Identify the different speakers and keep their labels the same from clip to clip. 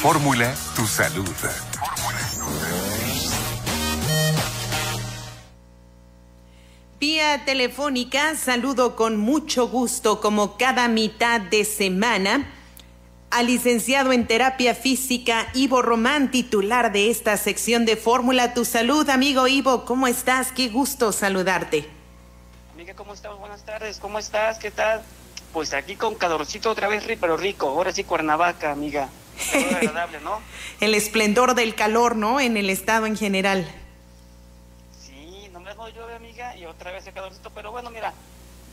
Speaker 1: Fórmula tu salud.
Speaker 2: Vía telefónica, saludo con mucho gusto, como cada mitad de semana, al licenciado en terapia física Ivo Román, titular de esta sección de Fórmula Tu Salud. Amigo Ivo, ¿cómo estás? Qué gusto saludarte.
Speaker 3: Amiga, ¿cómo estás? Buenas tardes, ¿cómo estás? ¿Qué tal? Pues aquí con calorcito otra vez, pero rico. Ahora sí, Cuernavaca, amiga. Muy agradable, ¿no?
Speaker 2: El esplendor del calor, ¿no? En el estado en general.
Speaker 3: Sí, no me no llueve, amiga, y otra vez el calorcito. Pero bueno, mira,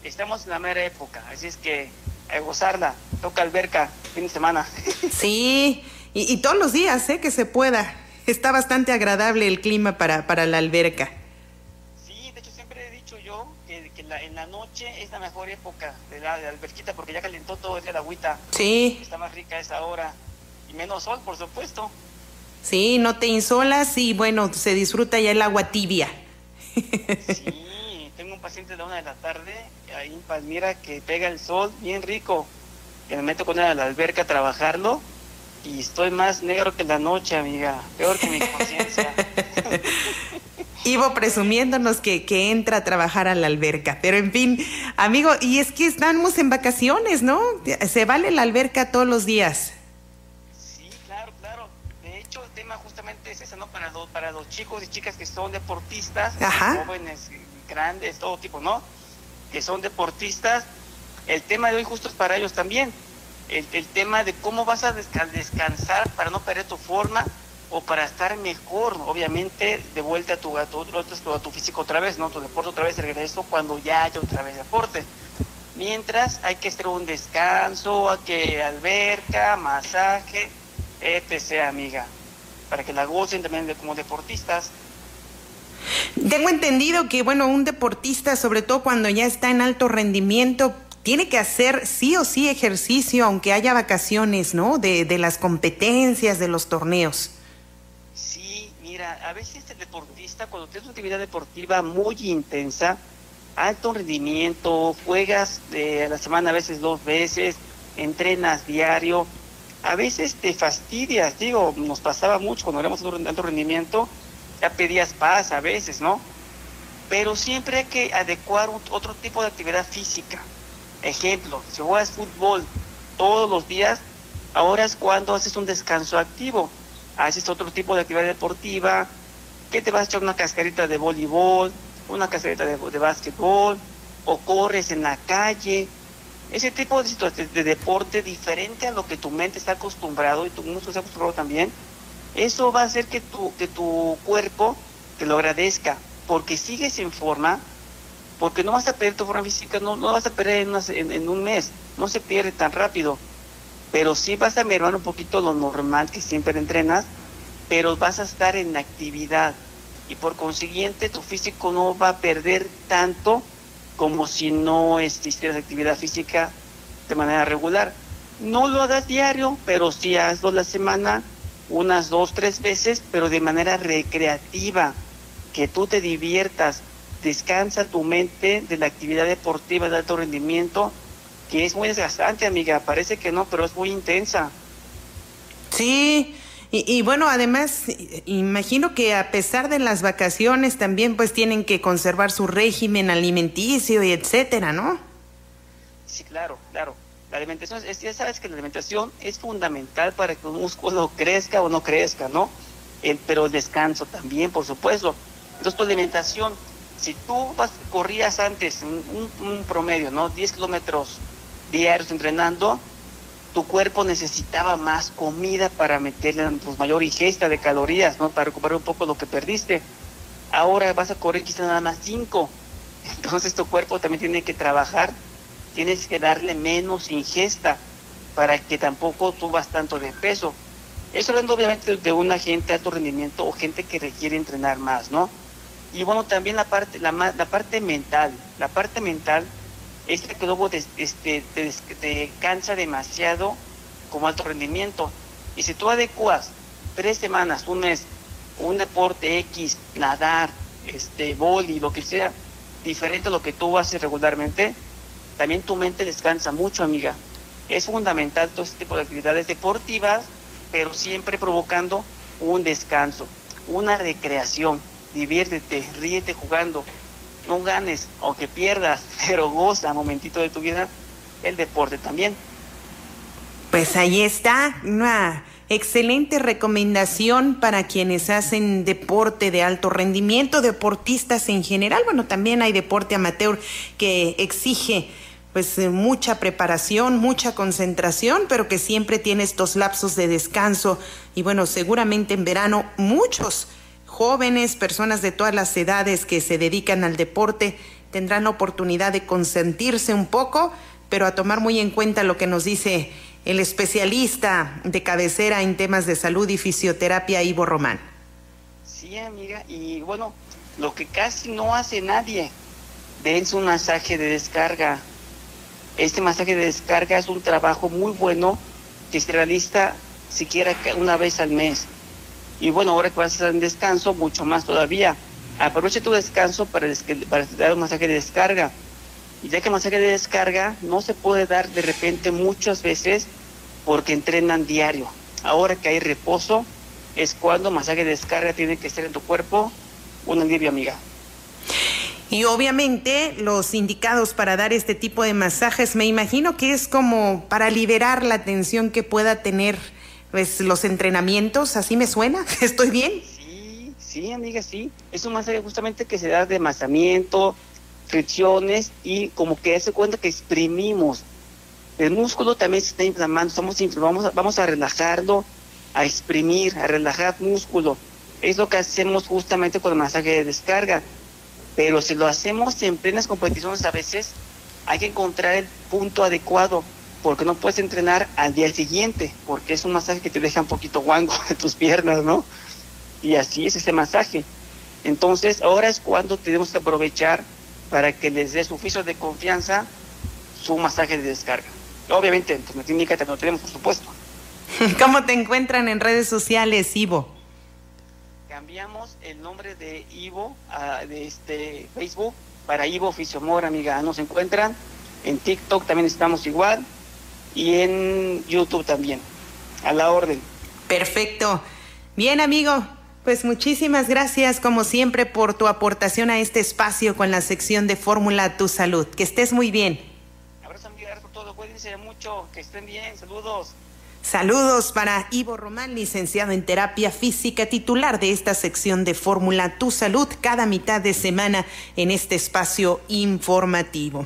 Speaker 3: estamos en la mera época, así es que a gozarla. Toca alberca, fin de semana.
Speaker 2: Sí, y, y todos los días, ¿eh? Que se pueda. Está bastante agradable el clima para, para la alberca.
Speaker 3: Sí, de hecho siempre he dicho yo que, que la- en la noche es la mejor época de la, de la alberquita porque ya calentó todo el día la agüita.
Speaker 2: Sí,
Speaker 3: Está más rica esa hora. Menos sol, por supuesto.
Speaker 2: sí, no te insolas y bueno, se disfruta ya el agua tibia.
Speaker 3: Sí, tengo un paciente de la una de la tarde ahí en Palmira que pega el sol bien rico. Que me meto con él a la alberca a trabajarlo y estoy más negro que la noche, amiga. Peor que mi conciencia.
Speaker 2: Ivo presumiéndonos que, que entra a trabajar a la alberca. Pero en fin, amigo, y es que estamos en vacaciones, ¿no? Se vale la alberca todos los días.
Speaker 3: Tema justamente es ese, ¿no? Para los, para los chicos y chicas que son deportistas,
Speaker 2: Ajá.
Speaker 3: jóvenes, grandes, todo tipo, ¿no? Que son deportistas. El tema de hoy justo es para ellos también. El, el tema de cómo vas a desca- descansar para no perder tu forma o para estar mejor, obviamente, de vuelta a tu, a tu, a tu físico otra vez, ¿no? Tu deporte otra vez, regreso cuando ya haya otra vez deporte. Mientras hay que hacer un descanso, hay que alberca, masaje, etc., amiga, para que la gocen también de, como deportistas.
Speaker 2: Tengo entendido que, bueno, un deportista, sobre todo cuando ya está en alto rendimiento, tiene que hacer sí o sí ejercicio, aunque haya vacaciones, ¿no? De, de las competencias, de los torneos.
Speaker 3: Sí, mira, a veces el deportista, cuando tienes una actividad deportiva muy intensa, alto rendimiento, juegas de a la semana a veces dos veces, entrenas diario, a veces te fastidias, digo, nos pasaba mucho cuando éramos de alto rendimiento, ya pedías paz a veces, ¿no? Pero siempre hay que adecuar otro tipo de actividad física. Ejemplo, si juegas fútbol todos los días, ahora es cuando haces un descanso activo. Haces otro tipo de actividad deportiva, que te vas a echar una cascarita de voleibol, una cascarita de, de básquetbol, o corres en la calle. Ese tipo de situaciones de deporte diferente a lo que tu mente está acostumbrado y tu músculo está acostumbrado también, eso va a hacer que tu, que tu cuerpo te lo agradezca, porque sigues en forma, porque no vas a perder tu forma física, no, no vas a perder en- en un mes, no se pierde tan rápido, pero sí vas a mermar un poquito lo normal que siempre entrenas, pero vas a estar en actividad y por consiguiente tu físico no va a perder tanto como si no existieras actividad física de manera regular. No lo hagas diario, pero sí hazlo la semana, unas dos, tres veces, pero de manera recreativa, que tú te diviertas, descansa tu mente de la actividad deportiva de alto rendimiento, que es muy desgastante, amiga, parece que no, pero es muy intensa.
Speaker 2: Sí, y, y bueno, además, imagino que a pesar de las vacaciones también pues tienen que conservar su régimen alimenticio y etcétera, ¿no?
Speaker 3: Sí, claro, claro. La alimentación, es, ya sabes que la alimentación es fundamental para que un músculo crezca o no crezca, ¿no? El, pero el descanso también, por supuesto. Entonces, tu alimentación, si tú vas, corrías antes un promedio, ¿no? 10 kilómetros diarios entrenando, tu cuerpo necesitaba más comida para meterle pues, mayor ingesta de calorías, ¿no? Para recuperar un poco lo que perdiste. Ahora vas a correr quizás nada más 5. Entonces tu cuerpo también tiene que trabajar, tienes que darle menos ingesta para que tampoco subas tanto de peso. Eso hablando obviamente de una gente de alto rendimiento o gente que requiere entrenar más, ¿no? Y bueno, también la parte, la, la parte mental. La parte mental es la que luego des- este, te, te cansa demasiado como alto rendimiento. Y si tú adecuas tres semanas, un mes, un deporte X, nadar, este, boli, lo que sea, diferente a lo que tú haces regularmente, también tu mente descansa mucho, amiga. Es fundamental todo este tipo de actividades deportivas pero siempre provocando un descanso, una recreación. Diviértete, ríete jugando. No ganes o que pierdas, pero goza momentito de tu vida el deporte también.
Speaker 2: Pues ahí está, una excelente recomendación para quienes hacen deporte de alto rendimiento, deportistas en general. Bueno, también hay deporte amateur que exige pues eh, mucha preparación, mucha concentración, pero que siempre tiene estos lapsos de descanso. Y bueno, seguramente en verano muchos jóvenes, personas de todas las edades que se dedican al deporte, tendrán oportunidad de consentirse un poco, pero a tomar muy en cuenta lo que nos dice el especialista de cabecera en temas de salud y fisioterapia, Ivo Román.
Speaker 3: Sí, amiga, y bueno, lo que casi no hace nadie, dense un masaje de descarga este masaje de descarga es un trabajo muy bueno que se realiza siquiera una vez al mes. Y bueno, ahora que vas a estar en descanso, mucho más todavía. Aprovecha tu descanso para, para dar un masaje de descarga. Y ya que el masaje de descarga no se puede dar de repente muchas veces porque entrenan diario. Ahora que hay reposo, es cuando masaje de descarga tiene que ser en tu cuerpo un alivio, amiga.
Speaker 2: Y obviamente los indicados para dar este tipo de masajes, me imagino que es como para liberar la tensión que pueda tener pues, los entrenamientos, ¿así me suena? ¿Estoy bien?
Speaker 3: Sí, sí, amiga, sí. Es un masaje justamente que se da de amasamiento, fricciones y como que hace cuenta que exprimimos. El músculo también se está inflamando, estamos vamos, vamos a relajarlo, a exprimir, a relajar músculo. Es lo que hacemos justamente con el masaje de descarga pero si lo hacemos en plenas competiciones a veces hay que encontrar el punto adecuado, porque no puedes entrenar al día siguiente, porque es un masaje que te deja un poquito guango de tus piernas, ¿no? Y así es ese masaje. Entonces, ahora es cuando tenemos que aprovechar para que les dé su oficio de confianza su masaje de descarga. Obviamente, en la clínica lo tenemos, por supuesto.
Speaker 2: ¿Cómo te encuentran en redes sociales, Ivo?
Speaker 3: cambiamos el nombre de Ivo de este Facebook para Ivo Fisiomor, amiga. Nos encuentran en TikTok también estamos igual y en YouTube también. A la orden.
Speaker 2: Perfecto. Bien, amigo. Pues muchísimas gracias, como siempre, por tu aportación a este espacio con la sección de Fórmula Tu Salud. Que estés muy bien.
Speaker 3: Abrazo, amiga. Gracias por todo. Cuídense mucho. Que estén bien. Saludos.
Speaker 2: Saludos para Ivo Román, licenciado en terapia física, titular de esta sección de Fórmula Tu Salud, cada mitad de semana en este espacio informativo.